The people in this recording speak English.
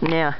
Yeah.